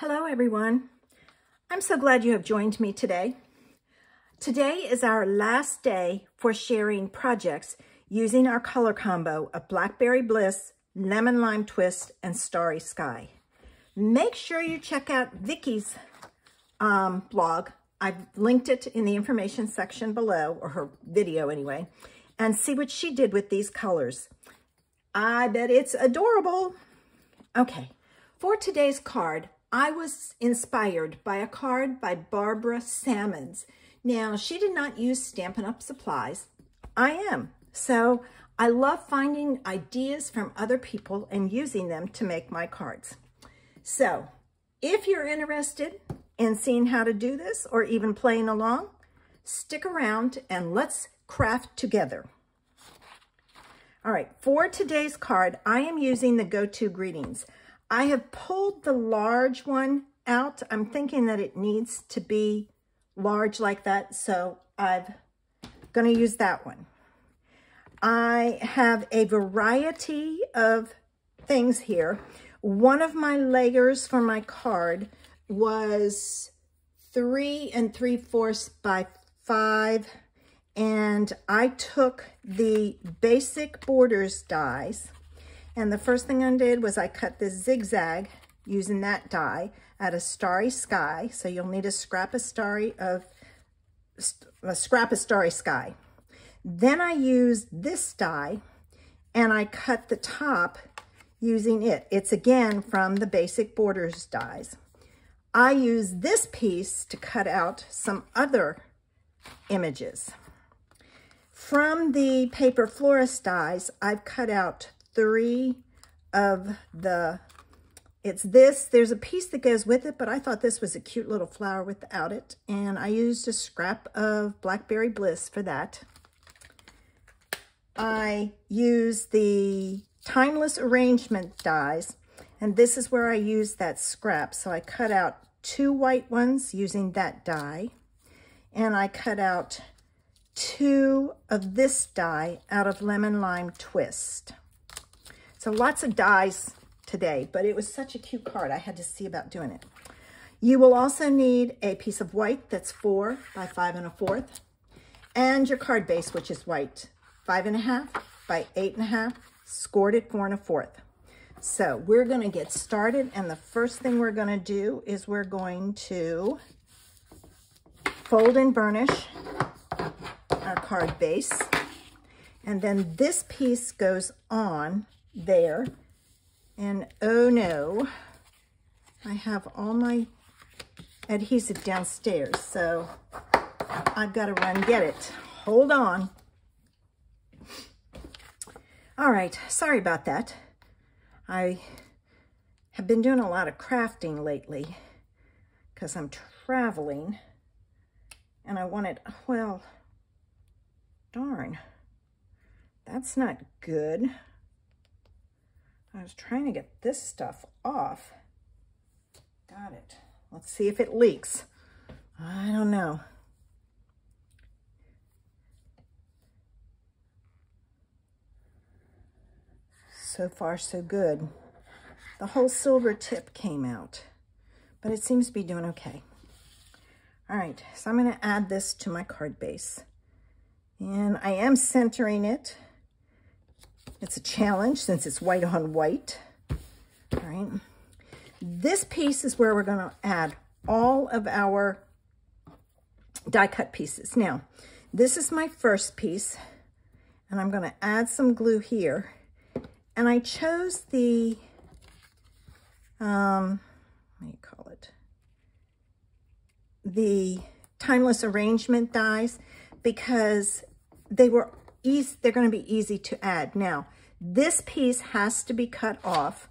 Hello, everyone. I'm so glad you have joined me today. Today is our last day for sharing projects using our color combo of Blackberry Bliss, Lemon Lime Twist, and Starry Sky. Make sure you check out Vicky's um, blog. I've linked it in the information section below, or her video anyway, and see what she did with these colors. I bet it's adorable. Okay, for today's card, I was inspired by a card by Barbara Salmons. Now, she did not use Stampin' Up! supplies. I am. So I love finding ideas from other people and using them to make my cards. So if you're interested in seeing how to do this or even playing along, stick around and let's craft together. All right, for today's card, I am using the Go-To Greetings. I have pulled the large one out. I'm thinking that it needs to be large like that, so I'm going to use that one. I have a variety of things here. One of my layers for my card was three and three fourths by five. And I took the basic borders dies and the first thing I did was I cut this zigzag using that die at a starry sky. So you'll need a scrap of starry of a scrap of starry sky. Then I used this die and I cut the top using it. It's again from the basic borders dies. I use this piece to cut out some other images. From the paper florist dies, I've cut out three of the, it's this, there's a piece that goes with it, but I thought this was a cute little flower without it. And I used a scrap of Blackberry Bliss for that. I use the Timeless Arrangement dies, and this is where I use that scrap. So I cut out two white ones using that die, and I cut out two of this die out of Lemon Lime Twist. So lots of dies today, but it was such a cute card. I had to see about doing it. You will also need a piece of white that's four by five and a fourth, and your card base, which is white, five and a half by eight and a half, scored at four and a fourth. So we're gonna get started, and the first thing we're gonna do is we're going to fold and burnish our card base. And then this piece goes on there. And oh no, I have all my adhesive downstairs, so I've got to run get it. Hold on. All right, sorry about that. I have been doing a lot of crafting lately because I'm traveling and I wanted, well, darn, that's not good. I was trying to get this stuff off. Got it. Let's see if it leaks. I don't know. So far, so good. The whole silver tip came out, but it seems to be doing okay. All right, so I'm gonna add this to my card base. And I am centering it it's a challenge since it's white on white. All right. This piece is where we're going to add all of our die cut pieces. Now, this is my first piece, and I'm going to add some glue here. And I chose the, um, what do you call it? The Timeless Arrangement dies because they were easy, they're going to be easy to add. Now, this piece has to be cut off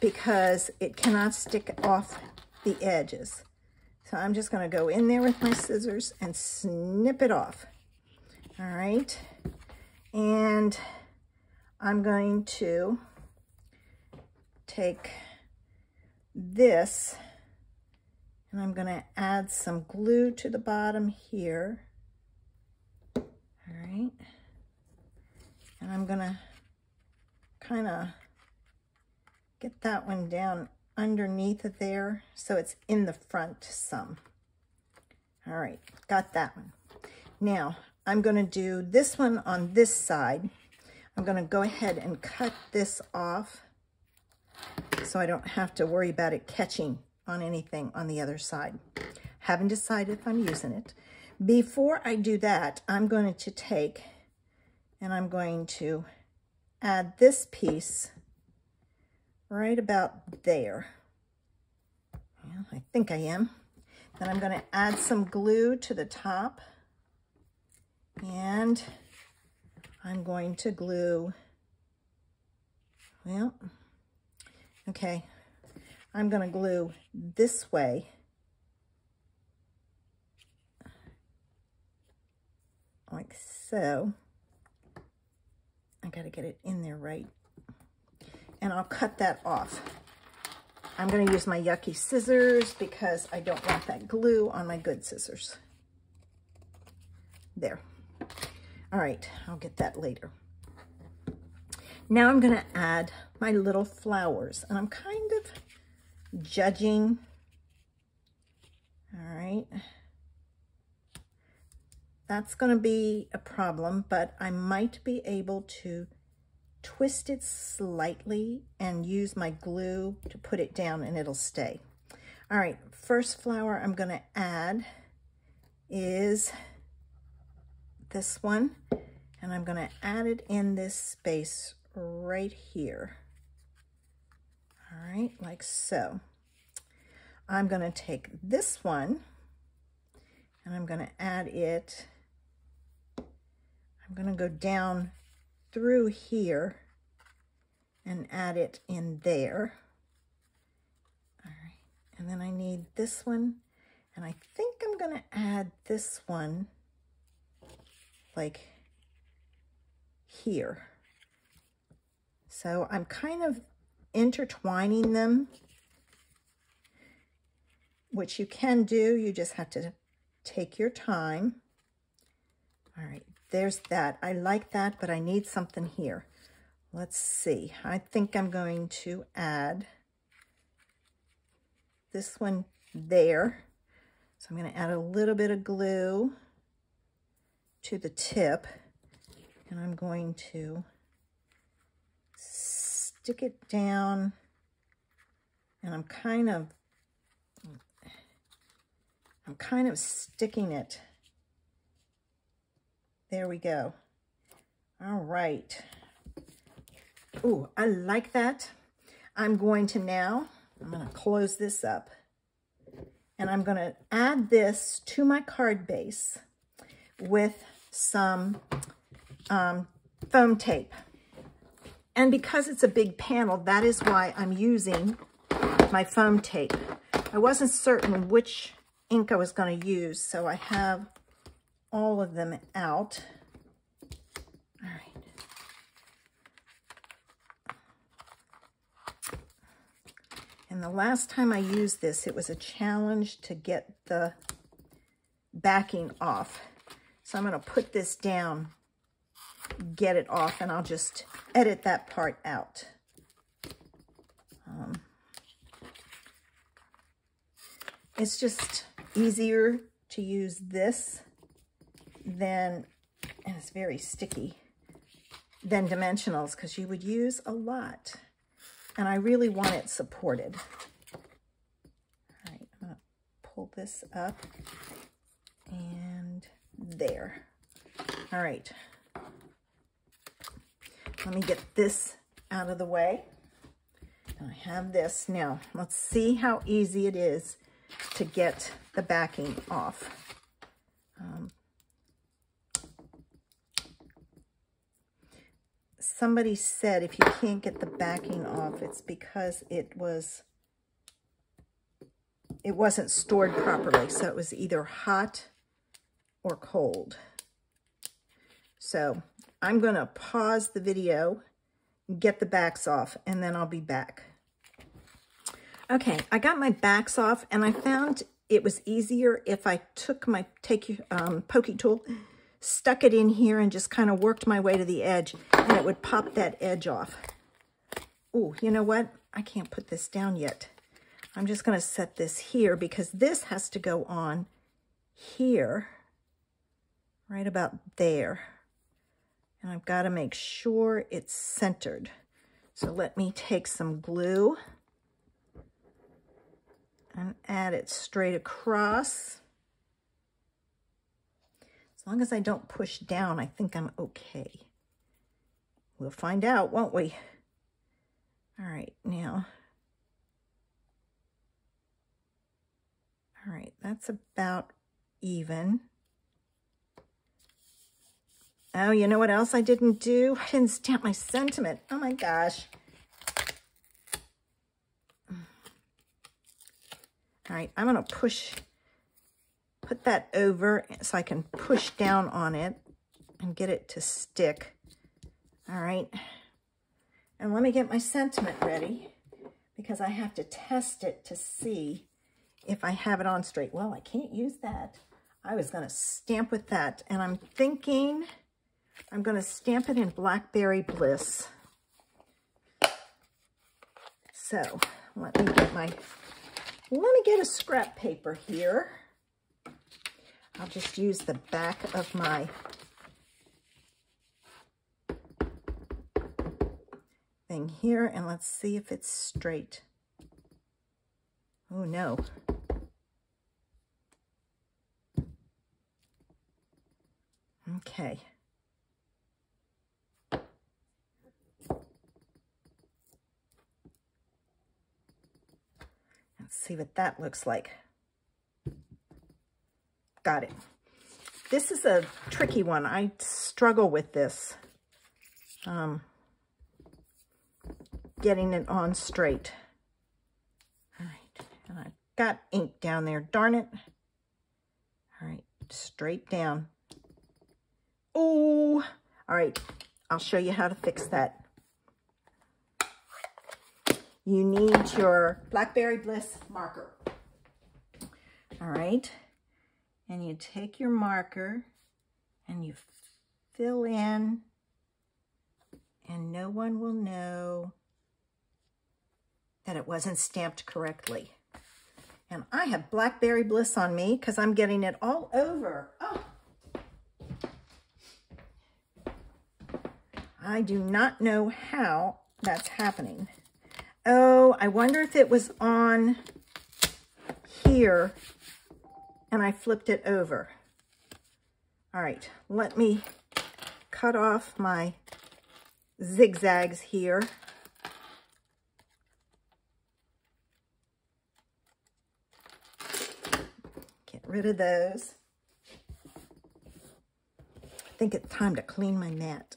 because it cannot stick off the edges. So I'm just going to go in there with my scissors and snip it off. All right. And I'm going to take this and I'm going to add some glue to the bottom here. All right. And I'm going to kind of get that one down underneath of there so it's in the front some. All right, got that one. Now, I'm going to do this one on this side. I'm going to go ahead and cut this off so I don't have to worry about it catching on anything on the other side. Haven't decided if I'm using it. Before I do that, I'm going to take and I'm going to add this piece right about there. Well, I think I am. Then I'm going to add some glue to the top. And I'm going to glue, well, okay, I'm going to glue this way. Like so. Got to get it in there right. And I'll cut that off. I'm going to use my yucky scissors because I don't want that glue on my good scissors. There. All right, I'll get that later. Now I'm going to add my little flowers, and I'm kind of judging. All right. That's going to be a problem, but I might be able to twist it slightly and use my glue to put it down and it'll stay. All right, first flower I'm gonna add is this one, and I'm gonna add it in this space right here. All right, like so. I'm gonna take this one and I'm gonna add it, I'm gonna go down through here and add it in there. All right, and then I need this one, and I think I'm gonna add this one like here. So I'm kind of intertwining them, which you can do, you just have to take your time. All right, there's that. I like that, but I need something here. Let's see. I think I'm going to add this one there. So I'm going to add a little bit of glue to the tip. And I'm going to stick it down. And I'm kind of, I'm kind of sticking it there we go. All right. Ooh, I like that. I'm going to now, I'm going to close this up. And I'm going to add this to my card base with some um, foam tape. And because it's a big panel, that is why I'm using my foam tape. I wasn't certain which ink I was going to use, so I have all of them out. All right. And the last time I used this, it was a challenge to get the backing off. So I'm going to put this down, get it off, and I'll just edit that part out. Um, it's just easier to use this than, and it's very sticky, than dimensionals because you would use a lot. And I really want it supported. All right, I'm going to pull this up and there. All right. Let me get this out of the way. I have this. Now, let's see how easy it is to get the backing off. Um, somebody said if you can't get the backing off, it's because it was, it wasn't stored properly. So it was either hot or cold. So I'm going to pause the video, get the backs off, and then I'll be back. Okay, I got my backs off, and I found it was easier if I took my take um, pokey tool stuck it in here and just kind of worked my way to the edge and it would pop that edge off. Oh, you know what? I can't put this down yet. I'm just going to set this here because this has to go on here, right about there. And I've got to make sure it's centered. So let me take some glue and add it straight across. As long as I don't push down, I think I'm okay. We'll find out, won't we? All right, now. All right, that's about even. Oh, you know what else I didn't do? I didn't stamp my sentiment. Oh my gosh. All right, I'm gonna push, put that over so I can push down on it and get it to stick. All right, and let me get my sentiment ready because I have to test it to see if I have it on straight. Well, I can't use that. I was gonna stamp with that and I'm thinking I'm gonna stamp it in Blackberry Bliss. So let me get my let me get a scrap paper here. I'll just use the back of my thing here and let's see if it's straight. Oh no. Okay. Let's see what that looks like. Got it. This is a tricky one. I struggle with this. Um, getting it on straight. All right, and I got ink down there, darn it. All right, straight down. Oh, all right, I'll show you how to fix that you need your Blackberry Bliss marker. All right. And you take your marker and you fill in and no one will know that it wasn't stamped correctly. And I have Blackberry Bliss on me because I'm getting it all over. Oh. I do not know how that's happening. Oh, I wonder if it was on here and I flipped it over. All right, let me cut off my zigzags here. Get rid of those. I think it's time to clean my mat.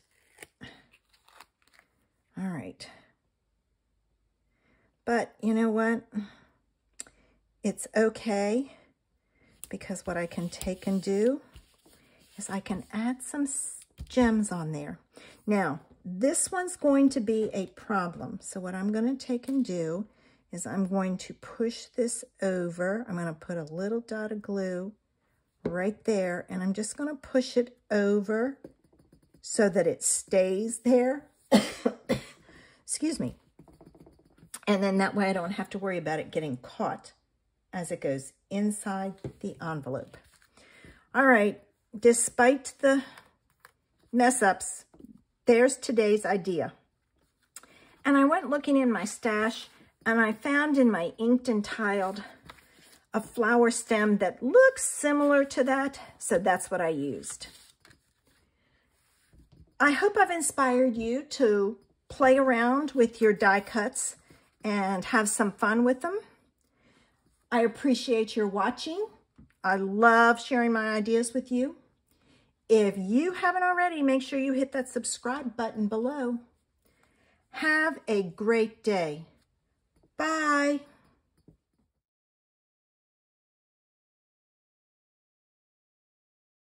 All right. But you know what? It's okay because what I can take and do is I can add some gems on there. Now, this one's going to be a problem. So what I'm going to take and do is I'm going to push this over. I'm going to put a little dot of glue right there, and I'm just going to push it over so that it stays there. Excuse me. And then that way I don't have to worry about it getting caught as it goes inside the envelope. All right, despite the mess ups, there's today's idea. And I went looking in my stash and I found in my inked and tiled a flower stem that looks similar to that, so that's what I used. I hope I've inspired you to play around with your die cuts and have some fun with them. I appreciate your watching. I love sharing my ideas with you. If you haven't already, make sure you hit that subscribe button below. Have a great day. Bye.